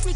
ask me,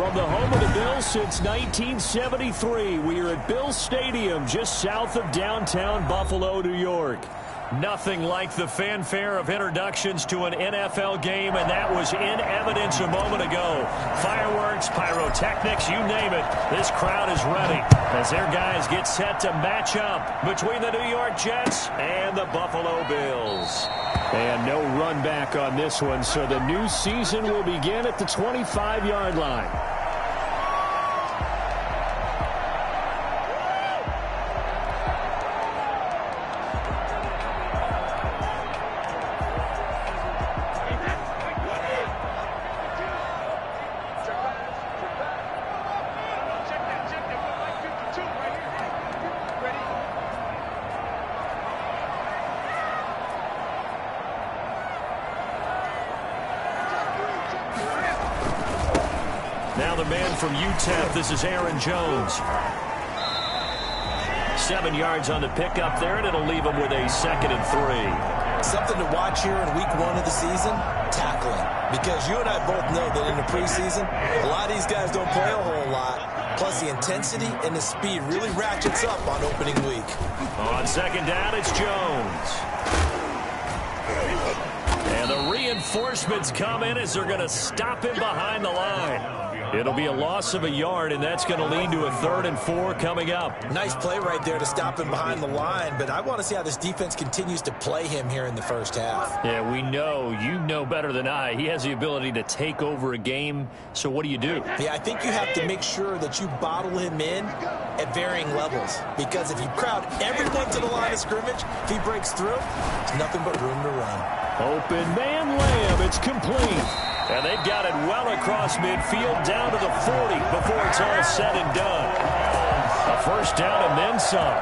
From the home of the Bills since 1973, we are at Bills Stadium just south of downtown Buffalo, New York. Nothing like the fanfare of introductions to an NFL game, and that was in evidence a moment ago. Fireworks, pyrotechnics, you name it. This crowd is ready as their guys get set to match up between the New York Jets and the Buffalo Bills. And no run back on this one, so the new season will begin at the 25-yard line. UTEP, this is Aaron Jones. Seven yards on the pickup there, and it'll leave him with a second and three. Something to watch here in week one of the season, tackling. Because you and I both know that in the preseason, a lot of these guys don't play a whole lot. Plus, the intensity and the speed really ratchets up on opening week. On second down, it's Jones. And the reinforcements come in as they're going to stop him behind the line. It'll be a loss of a yard, and that's going to lead to a third and four coming up. Nice play right there to stop him behind the line, but I want to see how this defense continues to play him here in the first half. Yeah, we know. You know better than I. He has the ability to take over a game, so what do you do? Yeah, I think you have to make sure that you bottle him in at varying levels, because if you crowd everyone to the line of scrimmage, if he breaks through, there's nothing but room to run. Open man Lamb. It's complete. And they've got it well across midfield down to the 40 before it's all said and done. A first down and then some.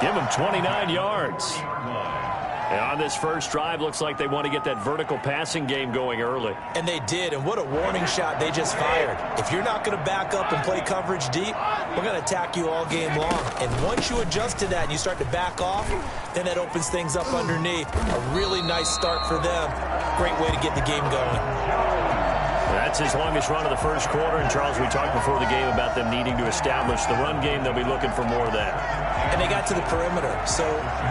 Give them 29 yards. And on this first drive, looks like they want to get that vertical passing game going early. And they did, and what a warning shot they just fired. If you're not going to back up and play coverage deep, we're going to attack you all game long. And once you adjust to that and you start to back off, then that opens things up underneath. A really nice start for them. Great way to get the game going. That's his longest run of the first quarter. And, Charles, we talked before the game about them needing to establish the run game. They'll be looking for more of that. And they got to the perimeter. So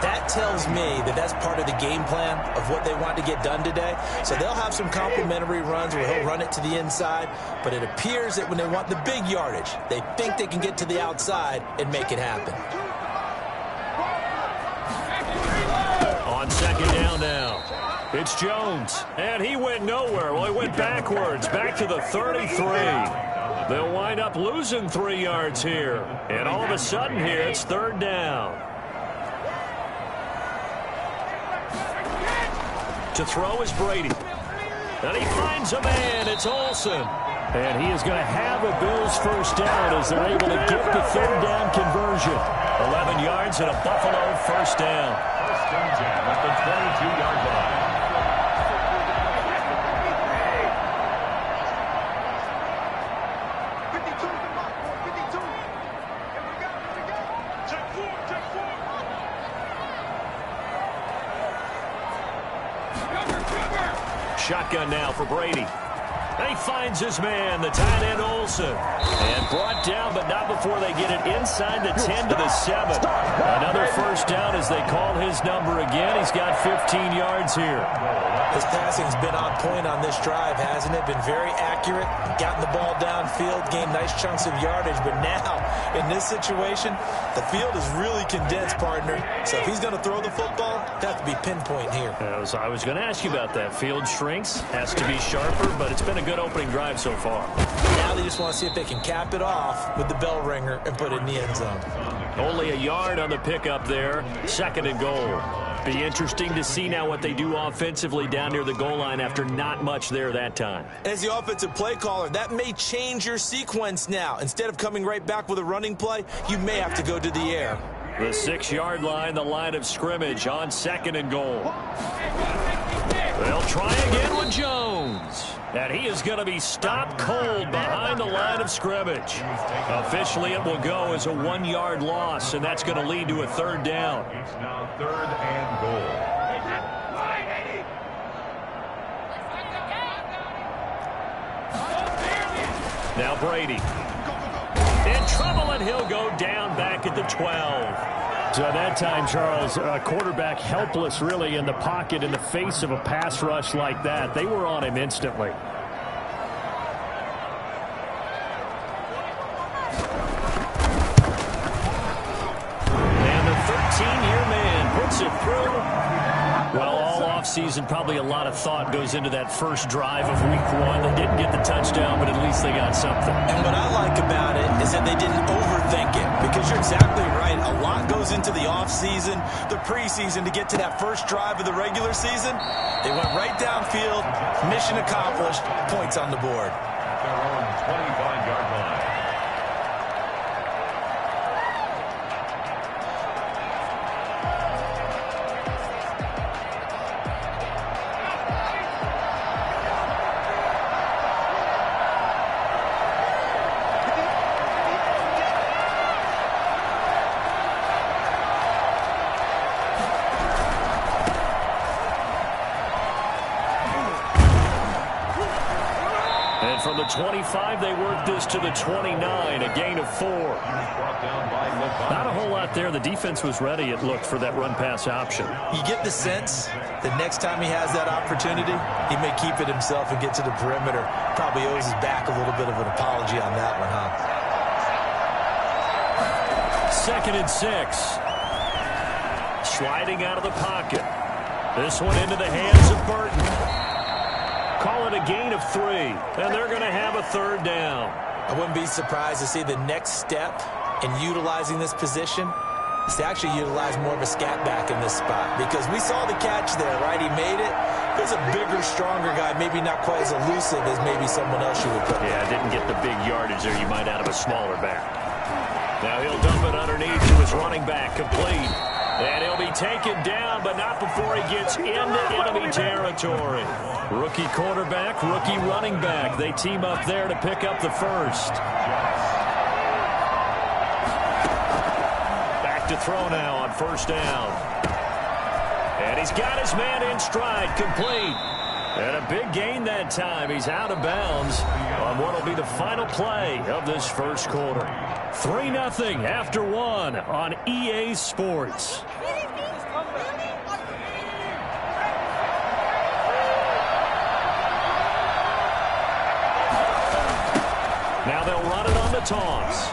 that tells me that that's part of the game plan of what they want to get done today. So they'll have some complementary runs where he'll run it to the inside. But it appears that when they want the big yardage, they think they can get to the outside and make it happen. On second down now. It's Jones, and he went nowhere. Well, he went backwards, back to the 33. They'll wind up losing three yards here. And all of a sudden here, it's third down. To throw is Brady. And he finds a man. It's Olsen. And he is going to have a Bills first down as they're able to get the third down conversion. 11 yards and a Buffalo first down. Shotgun now for Brady. He finds his man, the tight end Olsen. And brought down, but not before they get it inside the 10 to the 7. Another first down as they call his number again. He's got 15 yards here. His passing's been on point on this drive, hasn't it? Been very accurate, gotten the ball downfield, gained nice chunks of yardage. But now, in this situation, the field is really condensed, partner. So if he's going to throw the football, it has to be pinpoint here. I was, I was going to ask you about that. Field shrinks, has to be sharper, but it's been a good opening drive so far. Now they just want to see if they can cap it off with the bell ringer and put it in the end zone. Only a yard on the pickup there. Second and goal. Be interesting to see now what they do offensively down near the goal line after not much there that time. As the offensive play caller, that may change your sequence now. Instead of coming right back with a running play, you may have to go to the air. The six-yard line, the line of scrimmage on second and goal. They'll try again with Jones. And he is going to be stopped cold behind the line of scrimmage. Officially, it will go as a one-yard loss, and that's going to lead to a third down. It's now third and goal. Now Brady. In trouble, and he'll go down back at the 12. So uh, that time, Charles, quarterback helpless really in the pocket in the face of a pass rush like that. They were on him instantly. And the 13-year man puts it through. Well, offseason, probably a lot of thought goes into that first drive of week one. They didn't get the touchdown, but at least they got something. And what I like about it is that they didn't overthink it because you're exactly right. A lot goes into the offseason, the preseason to get to that first drive of the regular season. They went right downfield, mission accomplished, points on the board. 25, they work this to the 29, a gain of four. Brought down by Levine. Not a whole lot there. The defense was ready, it looked, for that run-pass option. You get the sense that next time he has that opportunity, he may keep it himself and get to the perimeter. Probably owes his back a little bit of an apology on that one, huh? Second and six. Sliding out of the pocket. This one into the hands of Burton. A gain of three, and they're going to have a third down. I wouldn't be surprised to see the next step in utilizing this position is to actually utilize more of a scat back in this spot because we saw the catch there, right? He made it. There's a bigger, stronger guy, maybe not quite as elusive as maybe someone else you would put. Yeah, didn't get the big yardage there you might out of a smaller back. Now he'll dump it underneath to his running back, complete. And he'll be taken down, but not before he gets into enemy territory. Rookie quarterback, rookie running back. They team up there to pick up the first. Back to throw now on first down. And he's got his man in stride, complete. And a big gain that time. He's out of bounds on what will be the final play of this first quarter. 3-0 after one on EA Sports. Now they'll run it on the toss.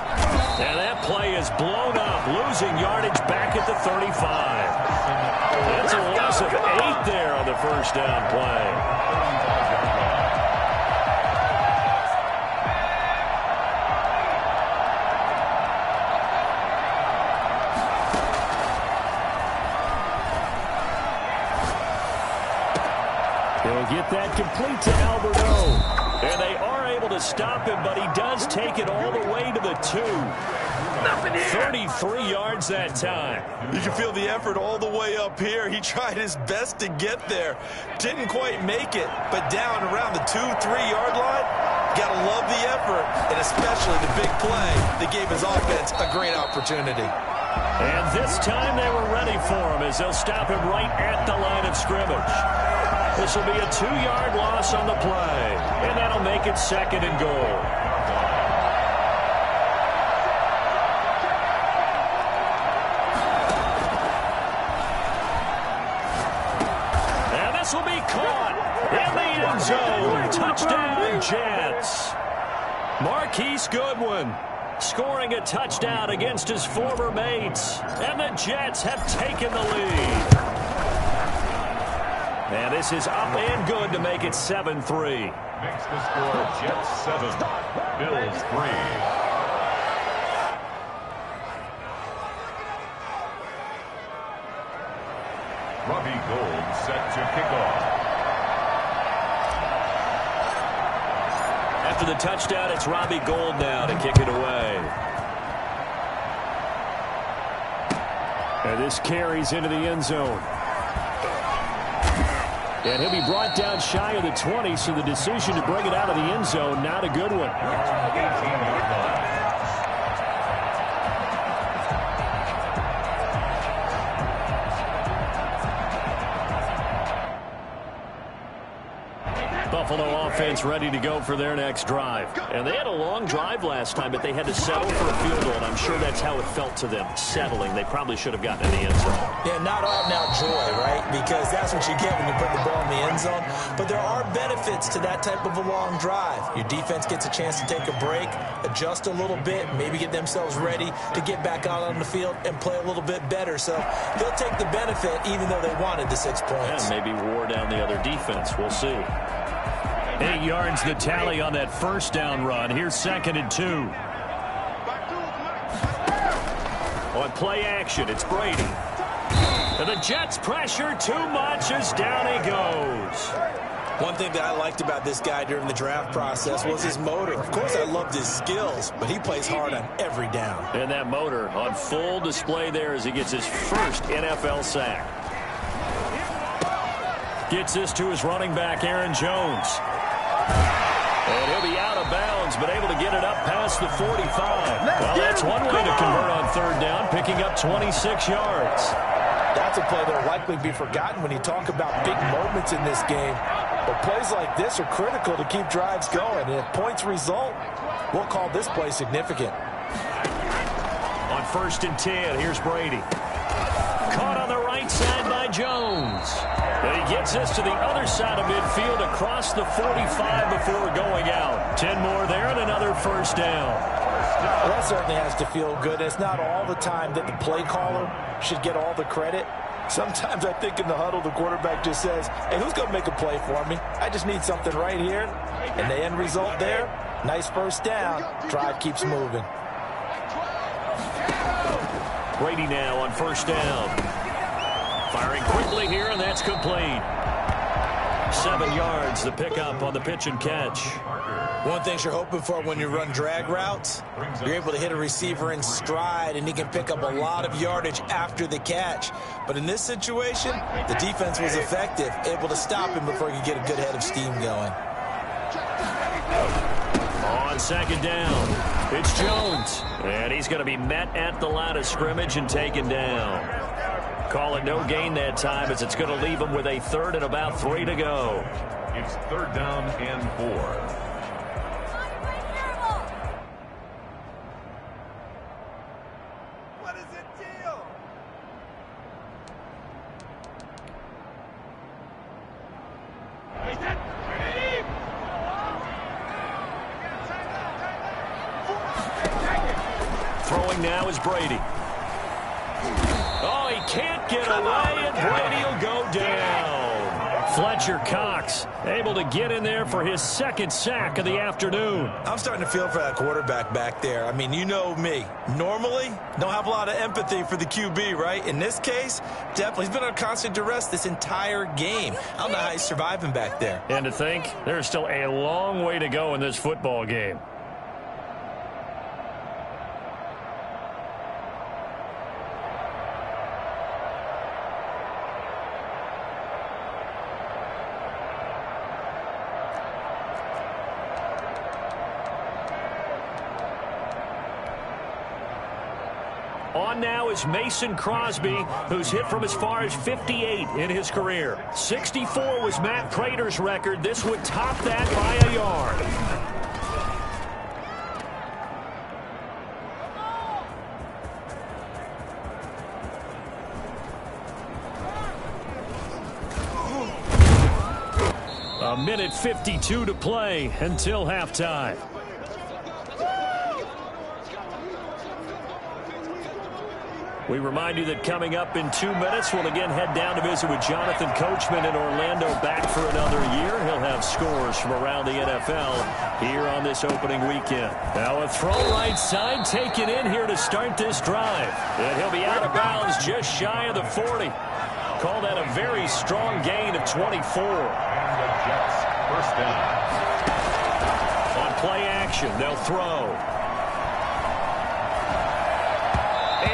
And that play is blown up, losing yardage back at the 35. That's a loss of eight there on the first down play. That complete to Albert O. And they are able to stop him, but he does take it all the way to the two. 33 yards that time. You can feel the effort all the way up here. He tried his best to get there. Didn't quite make it, but down around the two, three-yard line, gotta love the effort, and especially the big play that gave his offense a great opportunity. And this time they were ready for him as they'll stop him right at the line of scrimmage. This will be a two-yard loss on the play, and that'll make it second and goal. And this will be caught in the end zone. Touchdown, Jets. Marquise Goodwin scoring a touchdown against his former mates. And the Jets have taken the lead. And this is up and good to make it 7-3. Makes the score Jets 7, Bills 3. Robbie Gould set to kick off. After the touchdown, it's Robbie Gould now to kick it away. And this carries into the end zone. And he'll be brought down shy of the 20, so the decision to bring it out of the end zone, not a good one. 18-yard line. Buffalo offense ready to go for their next drive. And they had a long drive last time, but they had to settle for a field goal, and I'm sure that's how it felt to them, settling. They probably should have gotten in the end zone. Yeah, not all now joy, right? Because that's what you get when you put the ball in the end zone. But there are benefits to that type of a long drive. Your defense gets a chance to take a break, adjust a little bit, maybe get themselves ready to get back out on the field and play a little bit better. So they'll take the benefit even though they wanted the six points. And maybe wore down the other defense. We'll see. Eight yards the tally on that first down run. Here's second and two. On play action, it's Brady. And the Jets pressure too much as down he goes. One thing that I liked about this guy during the draft process was his motor. Of course, I loved his skills, but he plays hard on every down. And that motor on full display there as he gets his first NFL sack. Gets this to his running back, Aaron Jones. And he'll be out of bounds, but able to get it up past the 45. Well, that's one way to convert on third down, picking up 26 yards. That's a play that will likely be forgotten when you talk about big moments in this game. But plays like this are critical to keep drives going. And if points result, we'll call this play significant. On first and 10, here's Brady. Caught on the right side by Jones. And he gets this to the other side of midfield across the 45 before going out. 10 more there and another first down. Well, that certainly has to feel good. It's not all the time that the play caller should get all the credit. Sometimes I think in the huddle, the quarterback just says, hey, who's going to make a play for me? I just need something right here. And the end result there, nice first down. Drive keeps moving. Brady now on first down. Firing quickly here, and that's complete. Seven yards, the pickup on the pitch and catch. One thing you're hoping for when you run drag routes, you're able to hit a receiver in stride, and he can pick up a lot of yardage after the catch. But in this situation, the defense was effective, able to stop him before he could get a good head of steam going. On second down, it's Jones. And he's going to be met at the line of scrimmage and taken down. Call it no gain that time as it's going to leave them with a third and about three to go. It's third down and four. Second sack of the afternoon. I'm starting to feel for that quarterback back there. I mean, you know me. Normally, don't have a lot of empathy for the QB, right? In this case, definitely. He's been on constant duress this entire game. I don't know how he's surviving back there. And to think, there's still a long way to go in this football game. On now is Mason Crosby, who's hit from as far as 58 in his career. 64 was Matt Prater's record. This would top that by a yard. A minute 52 to play until halftime. We remind you that coming up in two minutes, we'll again head down to visit with Jonathan Coachman in Orlando back for another year. He'll have scores from around the NFL here on this opening weekend. Now a throw right side taken in here to start this drive. And he'll be out of bounds just shy of the 40. Call that a very strong gain of 24. And the Jets first down. On play action, they'll throw.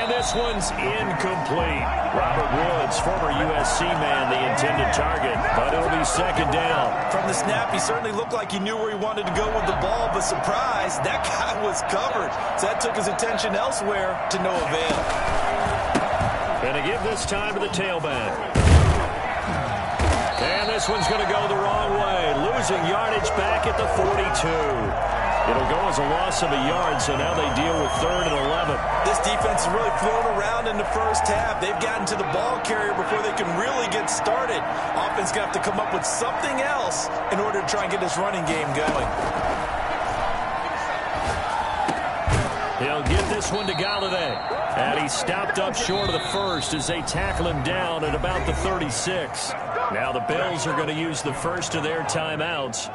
And this one's incomplete. Robert Woods, former USC man, the intended target, but it'll be second down. From the snap, he certainly looked like he knew where he wanted to go with the ball, but surprise, that guy was covered. So that took his attention elsewhere to no avail. And to give this time to the tailback. And this one's going to go the wrong way, losing yardage back at the 42. It'll go as a loss of a yard, so now they deal with third and 11. This defense is really flown around in the first half. They've gotten to the ball carrier before they can really get started. Offense going to have to come up with something else in order to try and get this running game going. He'll get this one to Golladay. And he stopped up short of the first as they tackle him down at about the 36. Now the Bills are going to use the first of their timeouts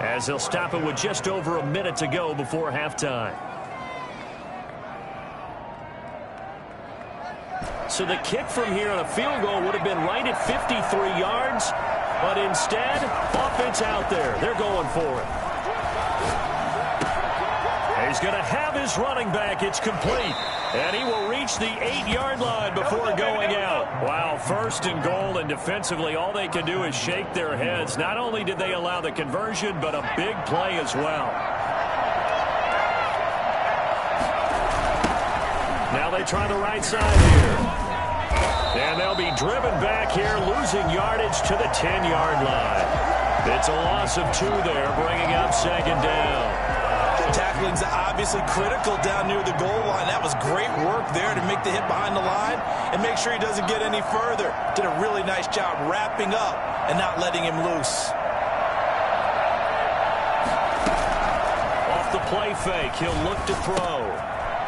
as they'll stop it with just over a minute to go before halftime. So the kick from here on a field goal would have been right at 53 yards, but instead, offense out there. They're going for it. He's going to have his running back. It's complete. And he will reach the eight-yard line before going out. Wow, first and goal, and defensively, all they can do is shake their heads. Not only did they allow the conversion, but a big play as well. Now they try the right side here. And they'll be driven back here, losing yardage to the 10-yard line. It's a loss of two there, bringing up second down. Tackling's obviously critical down near the goal line. That was great work there to make the hit behind the line and make sure he doesn't get any further. Did a really nice job wrapping up and not letting him loose. Off the play fake, he'll look to throw.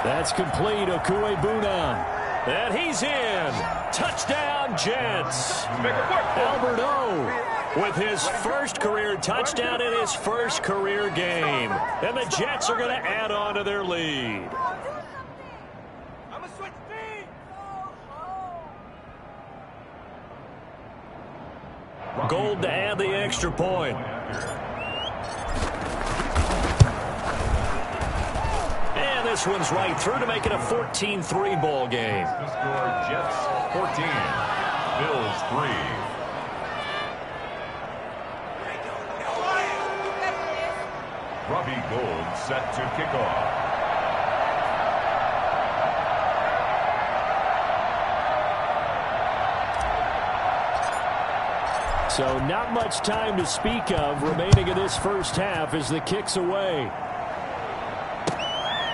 That's complete, Okwuegbunam. And he's in. Touchdown, Jets. Albert O with his first career touchdown in his first career game. And the Jets are going to add on to their lead. Gould to add the extra point. This one's right through to make it a 14-3 ball game. The score, Jets 14, Bills 3. Robbie Gould set to kick off. So not much time to speak of remaining in this first half as the kick's away.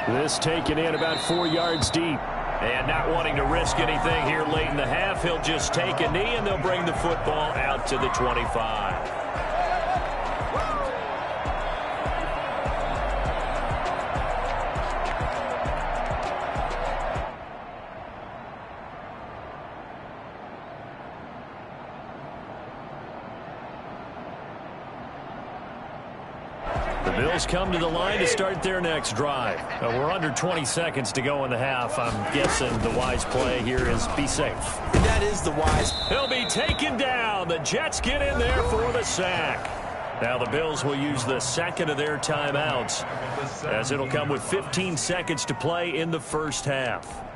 This taken in about four yards deep. And not wanting to risk anything here late in the half, he'll just take a knee and they'll bring the football out to the 25. Come to the line to start their next drive. Uh, we're under 20 seconds to go in the half. I'm guessing the wise play here is be safe. That is the wise. He'll be taken down. The Jets get in there for the sack. Now the Bills will use the second of their timeouts as it'll come with 15 seconds to play in the first half.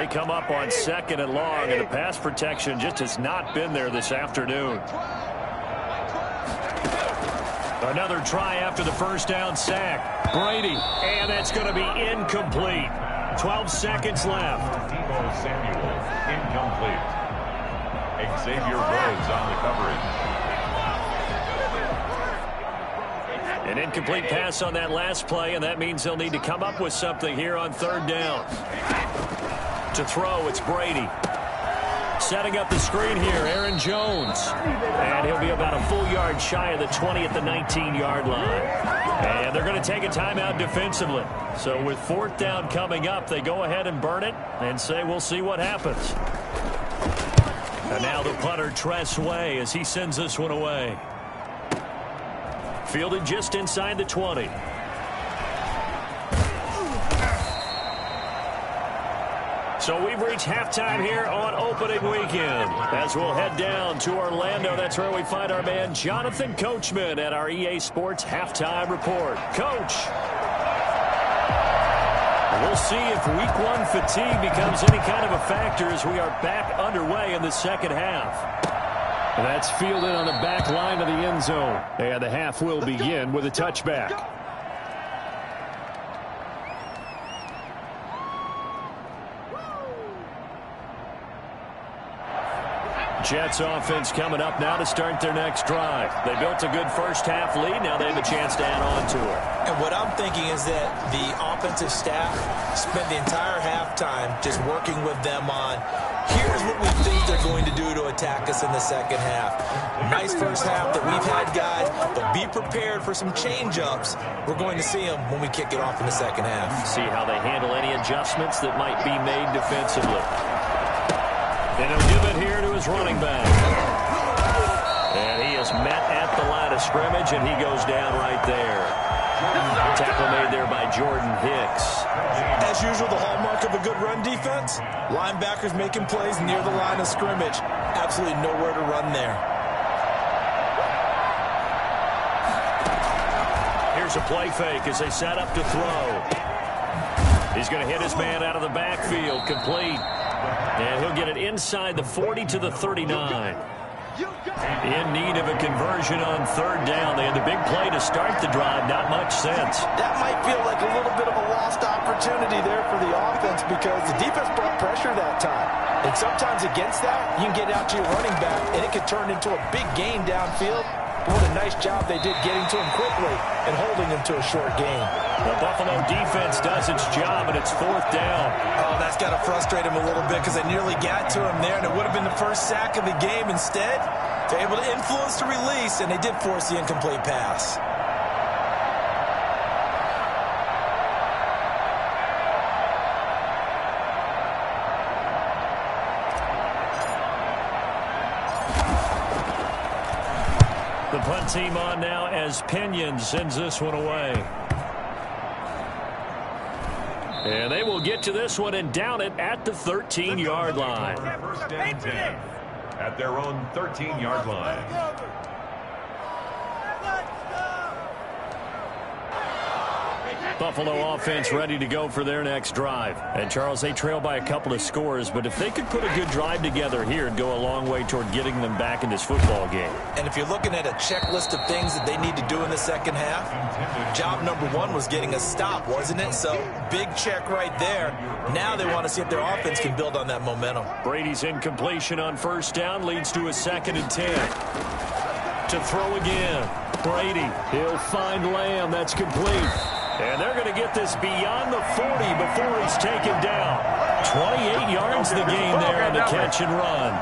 They come up on second and long, and the pass protection just has not been there this afternoon. Another try after the first down sack. Brady, and that's going to be incomplete. 12 seconds left. Deebo Samuel, incomplete. Xavier Rhodes on the coverage. An incomplete pass on that last play, and that means they'll need to come up with something here on third down. To throw, it's Brady. Setting up the screen here, Aaron Jones. And he'll be about a full yard shy of the 20 at the 19-yard line. And they're going to take a timeout defensively. So with fourth down coming up, they go ahead and burn it and say we'll see what happens. And now the punter, Tress Way, as he sends this one away. Fielded just inside the 20. So we've reached halftime here on opening weekend. As we'll head down to Orlando, that's where we find our man Jonathan Coachman at our EA Sports Halftime Report. Coach. We'll see if week one fatigue becomes any kind of a factor as we are back underway in the second half. That's fielded on the back line of the end zone. And the half will begin with a touchback. Jets offense coming up now to start their next drive. They built a good first half lead. Now they have a chance to add on to it. And what I'm thinking is that the offensive staff spent the entire halftime just working with them on here's what we think they're going to do to attack us in the second half. Nice first half that we've had, guys, but be prepared for some change-ups. We're going to see them when we kick it off in the second half. See how they handle any adjustments that might be made defensively. And he'll give it here to his running back. And he is met at the line of scrimmage, and he goes down right there. Tackle made there by Jordan Hicks. As usual, the hallmark of a good run defense, linebackers making plays near the line of scrimmage. Absolutely nowhere to run there. Here's a play fake as they set up to throw. He's going to hit his man out of the backfield, complete. And he'll get it inside the 40 to the 39. In need of a conversion on third down. They had the big play to start the drive. Not much sense. That might feel like a little bit of a lost opportunity there for the offense because the defense brought pressure that time. And sometimes against that, you can get out to your running back, and it could turn into a big game downfield. But what a nice job they did getting to him quickly and holding him to a short gain. The Buffalo defense does its job, and it's fourth down. Oh, that's got to frustrate him a little bit because they nearly got to him there, and it would have been the first sack of the game. Instead, they're able to influence the release, and they did force the incomplete pass. The punt team on now as Pinion sends this one away. And they will get to this one and down it at the 13-yard line. First and 10 at their own 13-yard line. Buffalo offense ready to go for their next drive. And Charles, they trail by a couple of scores, but if they could put a good drive together here, it'd go a long way toward getting them back in this football game. And if you're looking at a checklist of things that they need to do in the second half, job number one was getting a stop, wasn't it? So big check right there. Now they want to see if their offense can build on that momentum. Brady's incompletion on first down leads to a second and 10. To throw again. Brady, he'll find Lamb. That's complete. And they're going to get this beyond the 40 before he's taken down. 28 yards the game there on the catch and run.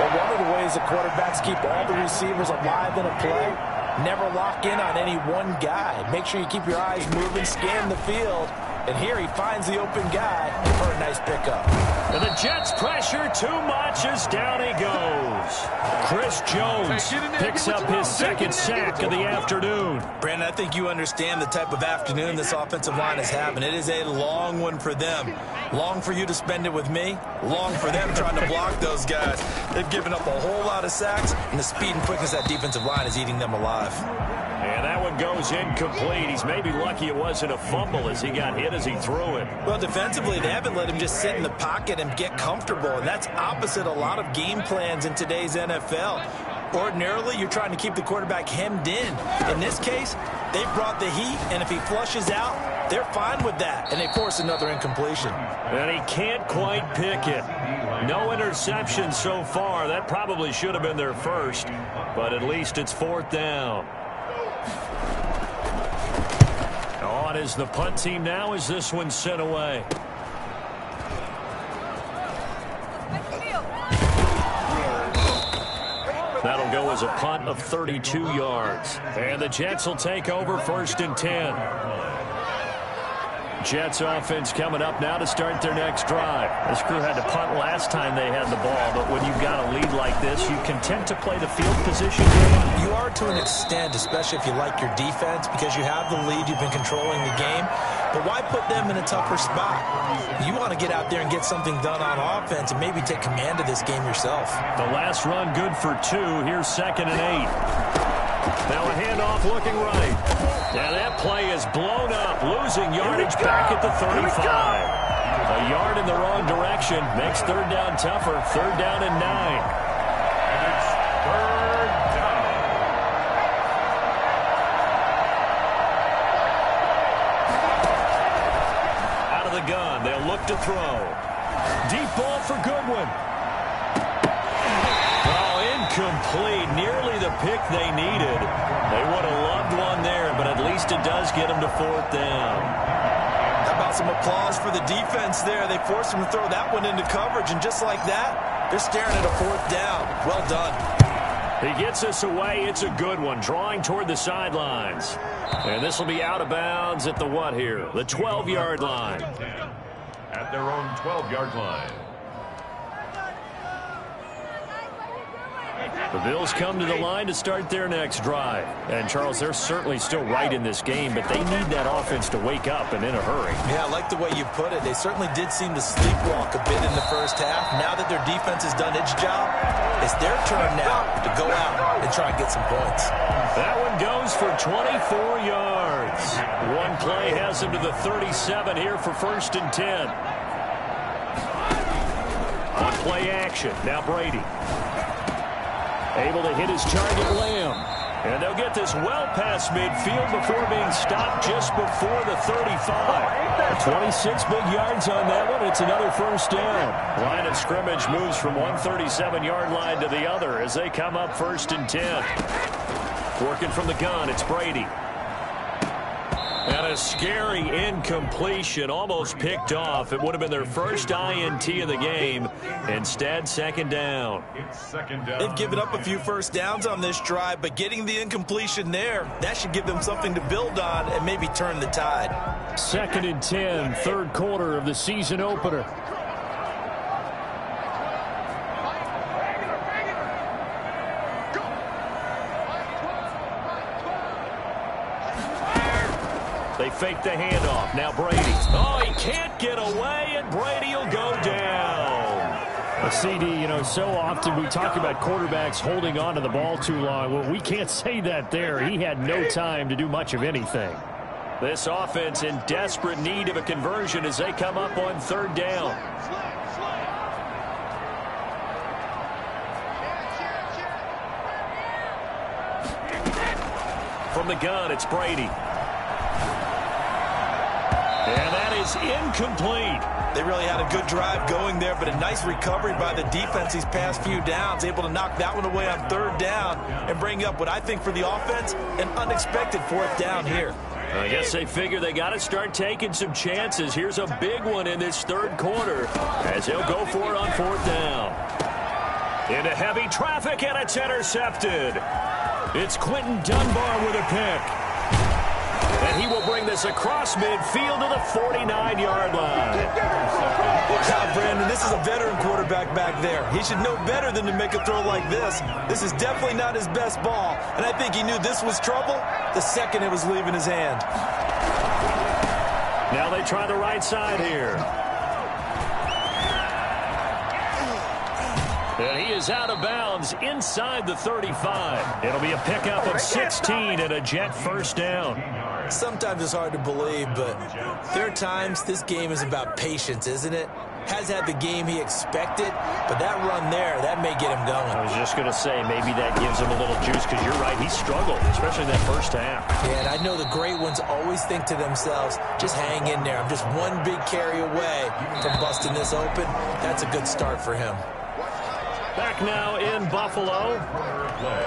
But one of the ways the quarterbacks keep all the receivers alive in a play, never lock in on any one guy. Make sure you keep your eyes moving, scan the field. And here he finds the open guy for a nice pickup. And the Jets pressure too much as down he goes. Chris Jones picks up his second sack of the afternoon. Brandon, I think you understand the type of afternoon this offensive line is having. It is a long one for them. Long for you to spend it with me. Long for them trying to block those guys. They've given up a whole lot of sacks, and the speed and quickness that defensive line is eating them alive. One goes incomplete. He's maybe lucky it wasn't a fumble as he got hit as he threw it. Well, defensively, they haven't let him just sit in the pocket and get comfortable, and that's opposite a lot of game plans in today's NFL. Ordinarily, you're trying to keep the quarterback hemmed in. In this case, they've brought the heat, and if he flushes out, they're fine with that, and they force another incompletion. And he can't quite pick it. No interception so far. That probably should have been their first, but at least it's fourth down. Is the punt team now as this one sent away. That'll go as a punt of 32 yards. And the Jets will take over first and 10. Jets offense coming up now to start their next drive. This crew had to punt last time they had the ball, but when you've got a lead like this, you content to play the field position game? You are to an extent, especially if you like your defense, because you have the lead, you've been controlling the game. But why put them in a tougher spot? You want to get out there and get something done on offense and maybe take command of this game yourself. The last run good for two. Here's second and eight. Now a handoff looking right. Now that play is blown up, losing yardage back at the 35. A yard in the wrong direction makes third down tougher. Third down and nine. Of the gun, they'll look to throw. Deep ball for Goodwin. Oh, incomplete. Nearly the pick they needed. They would have loved one there, but at least it does get them to fourth down. How about some applause for the defense there? They forced him to throw that one into coverage, and just like that, they're staring at a fourth down. Well done. He gets us away. It's a good one. Drawing toward the sidelines. And this will be out of bounds at the what here? The 12-yard line. At their own 12-yard line. The Bills come to the line to start their next drive. And, Charles, they're certainly still right in this game, but they need that offense to wake up and in a hurry. Yeah, I like the way you put it. They certainly did seem to sleepwalk a bit in the first half. Now that their defense has done its job, it's their turn now to go out and try and get some points. That one goes for 24 yards. One play has him to the 37 here for first and 10. On play action. Now Brady. Able to hit his target, Lamb. And they'll get this well past midfield before being stopped just before the 35. 26 big yards on that one. It's another first down. Line of scrimmage moves from one 37-yard line to the other as they come up first and 10. Working from the gun, it's Brady. And a scary incompletion, almost picked off. It would have been their first INT of the game. Instead, second down. Second down. They've given up a few first downs on this drive, but getting the incompletion there, that should give them something to build on and maybe turn the tide. Second and 10, third quarter of the season opener. Fake the handoff. Now Brady. Oh, he can't get away, and Brady will go down. A CD, you know, so often we talk about quarterbacks holding on to the ball too long. Well, we can't say that there. He had no time to do much of anything. This offense in desperate need of a conversion as they come up on third down. From the gun, it's Brady. And that is incomplete. They really had a good drive going there, but a nice recovery by the defense these past few downs, able to knock that one away on third down and bring up what I think for the offense, an unexpected fourth down here. I guess they figure they got to start taking some chances. Here's a big one in this third quarter as they'll go for it on fourth down. Into heavy traffic, and it's intercepted. It's Quinton Dunbar with a pick. And he will bring this across midfield to the 49-yard line. God, Brandon, this is a veteran quarterback back there. He should know better than to make a throw like this. This is definitely not his best ball, and I think he knew this was trouble the second it was leaving his hand. Now they try the right side here. And he is out of bounds inside the 35. It'll be a pickup of 16 and a Jet first down. Sometimes it's hard to believe, but there are times this game is about patience, isn't it? has had the game he expected, but that run there, that may get him going. I was just going to say, maybe that gives him a little juice because you're right, he struggled, especially that first half. Yeah, and I know the great ones always think to themselves, just hang in there. I'm just one big carry away from busting this open. That's a good start for him. Back now in Buffalo.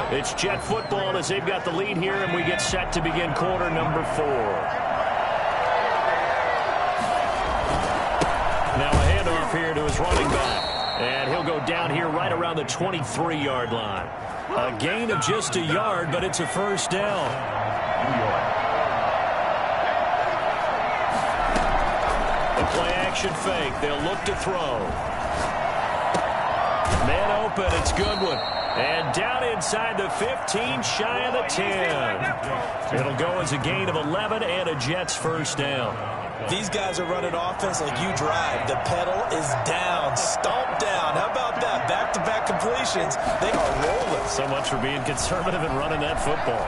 It's Jet football as they've got the lead here, and we get set to begin quarter number four. Now a handoff here to his running back. And he'll go down here right around the 23-yard line. A gain of just a yard, but it's a first down. The play action fake. They'll look to throw. Man open. It's Goodwin. And down inside the 15, shy of the 10. It'll go as a gain of 11 and a Jets first down. These guys are running offense like you drive. The pedal is down, stomp down. How about that? Back-to-back -back completions. They are rolling. So much for being conservative and running that football.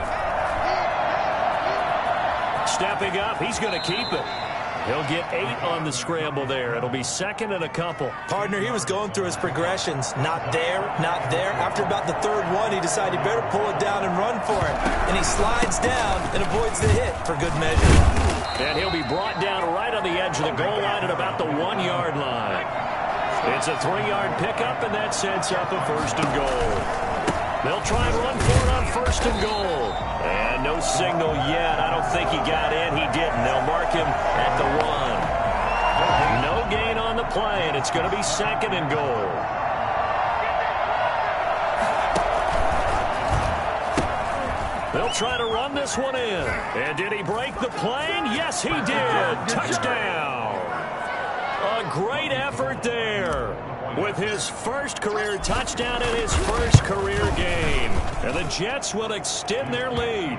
Stepping up, he's going to keep it. He'll get eight on the scramble there. It'll be second and a couple. Partner, he was going through his progressions. Not there, not there. After about the third one, he decided he better pull it down and run for it. And he slides down and avoids the hit for good measure. And he'll be brought down right on the edge of the goal line at about the one-yard line. It's a three-yard pickup, and that sets up a first and goal. They'll try and run for it on first and goal. And no signal yet. I don't think he got in. He didn't. They'll mark him at the one. No gain on the play, and it's going to be second and goal. They'll try to run this one in. And did he break the plane? Yes, he did. Touchdown. A great effort there with his first career touchdown in his first career game. And the Jets will extend their lead.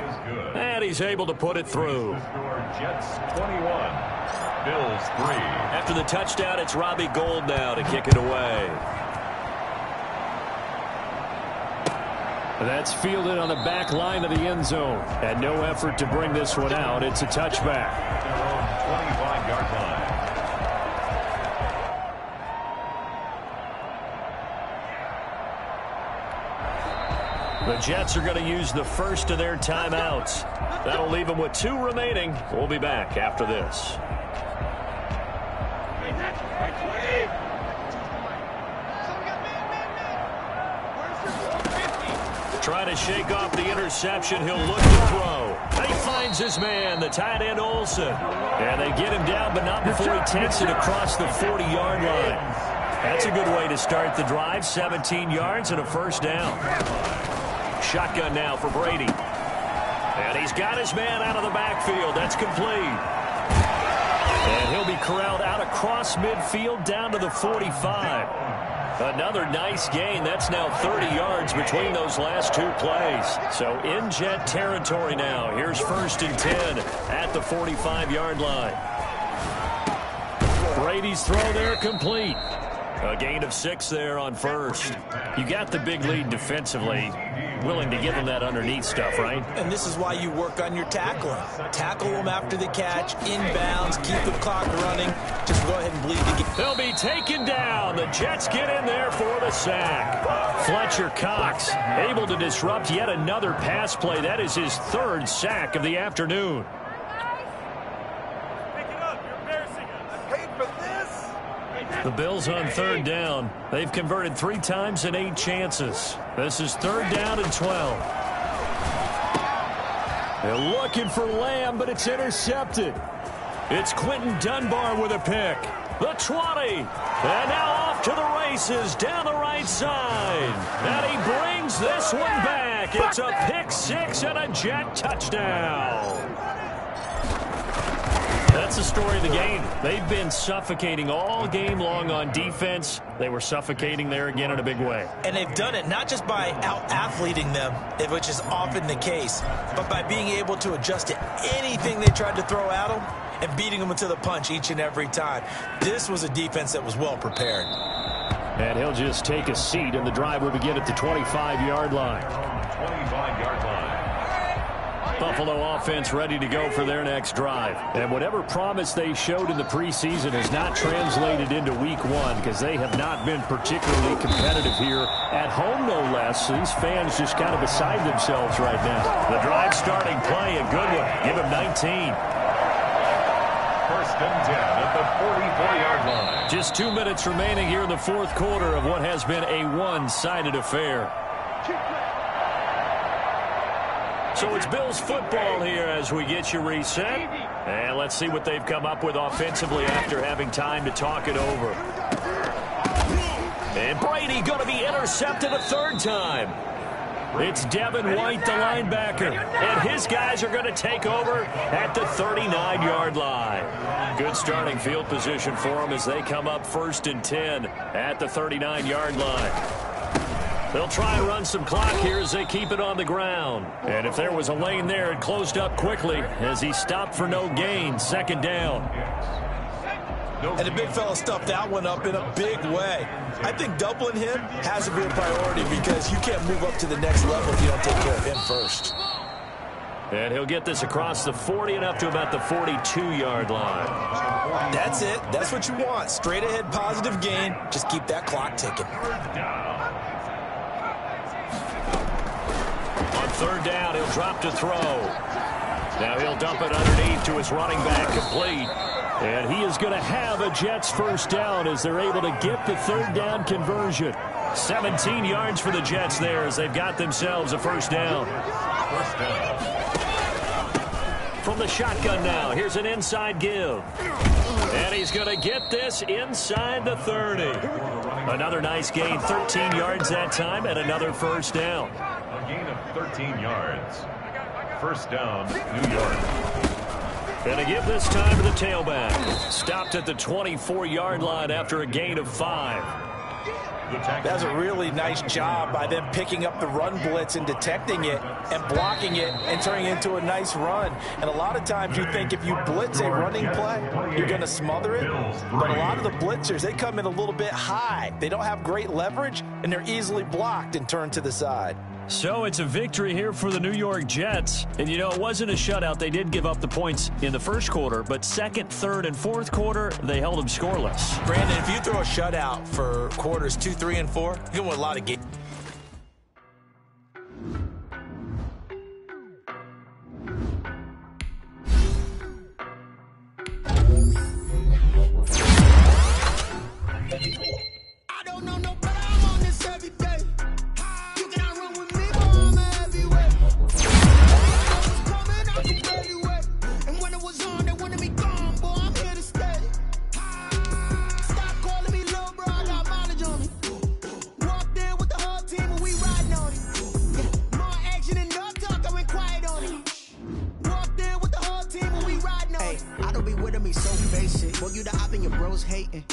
And he's able to put it through. Jets 21, Bills 3. After the touchdown, it's Robbie Gould now to kick it away. That's fielded on the back line of the end zone. And no effort to bring this one out. It's a touchback. The Jets are going to use the first of their timeouts. That'll leave them with two remaining. We'll be back after this. Try to shake off the interception. He'll look to throw. He finds his man, the tight end Olsen. And they get him down, but not before he takes it across the 40-yard line. That's a good way to start the drive. 17 yards and a first down. Shotgun now for Brady. And he's got his man out of the backfield. That's complete. And he'll be corralled out across midfield down to the 45. Another nice gain. That's now 30 yards between those last two plays. So in Jet territory now. Here's first and 10 at the 45-yard line. Brady's throw there complete. A gain of six there on first. You got the big lead defensively. Willing to give them that underneath stuff, right? And this is why you work on your tackling. Tackle them after the catch, inbounds, keep the clock running. Just go ahead and bleed the game. They'll be taken down. The Jets get in there for the sack. Fletcher Cox able to disrupt yet another pass play. That is his third sack of the afternoon. The Bills on third down. They've converted three times in eight chances. This is third down and 12. They're looking for Lamb, but it's intercepted. It's Quinton Dunbar with a pick. The 20. And now off to the races down the right side. And he brings this one back. It's a pick six and a Jet touchdown. That's the story of the game. They've been suffocating all game long on defense. They were suffocating there again in a big way. And they've done it not just by out-athleting them, which is often the case, but by being able to adjust to anything they tried to throw at them and beating them into the punch each and every time. This was a defense that was well prepared. And he'll just take a seat, and the drive will begin at the 25-yard line. 25-yard line. Buffalo offense ready to go for their next drive. And whatever promise they showed in the preseason has not translated into week one because they have not been particularly competitive here at home, no less. These fans just kind of beside themselves right now. The drive starting play, a good one. Give him 19. First and 10 at the 44-yard line. Just two minutes remaining here in the fourth quarter of what has been a one-sided affair. So it's Bills football here as we get you reset. And let's see what they've come up with offensively after having time to talk it over. And Brady going to be intercepted a third time. It's Devin White, the linebacker. And his guys are going to take over at the 39-yard line. Good starting field position for them as they come up first and 10 at the 39-yard line. They'll try and run some clock here as they keep it on the ground. And if there was a lane there, it closed up quickly as he stopped for no gain. Second down. And the big fella stuffed that one up in a big way. I think doubling him has to be a priority because you can't move up to the next level if you don't take care of him first. And he'll get this across the 40 and up to about the 42-yard line. That's it. That's what you want. Straight ahead positive gain. Just keep that clock ticking. On third down, he'll drop to throw. Now he'll dump it underneath to his running back complete. And he is going to have a Jets first down as they're able to get the third down conversion. 17 yards for the Jets there as they've got themselves a first down. First down. From the shotgun now, here's an inside give. And he's going to get this inside the 30. Another nice gain, 13 yards that time, and another first down. A gain of 13 yards. First down, New York. Going to give this time to the tailback. Stopped at the 24-yard line after a gain of five. The tackle That's a really nice job by them picking up the run blitz and detecting it and blocking it and turning it into a nice run. And a lot of times you think if you blitz a running play, you're going to smother it. But a lot of the blitzers, they come in a little bit high. They don't have great leverage, and they're easily blocked and turned to the side. So it's a victory here for the New York Jets. And, you know, it wasn't a shutout. They did give up the points in the first quarter, but second, third, and fourth quarter, they held them scoreless. Brandon, if you throw a shutout for quarters two, three, and four, you're going to win a lot of games.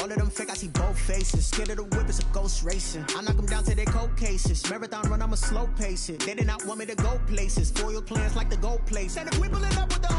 All of them fake, I see both faces. Scared of the whip, it's a ghost racing. I knock them down to their cold cases. Marathon run, I'ma slow pace it. They did not want me to go places. Foil plans like the gold place. And if we pulling up with the